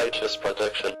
righteous protection.